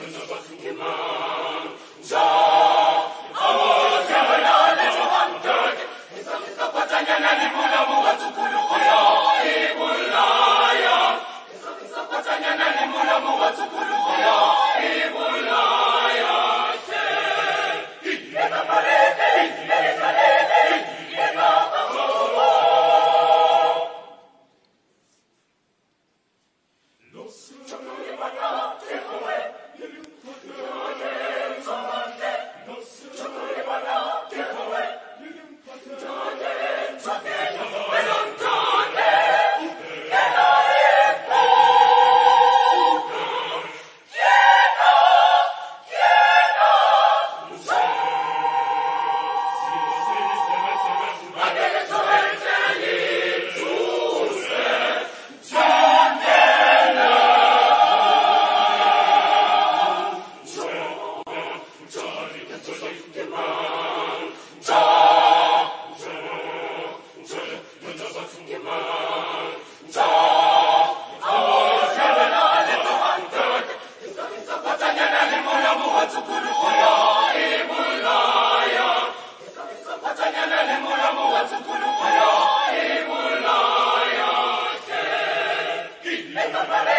Nous nous ¡Esto fue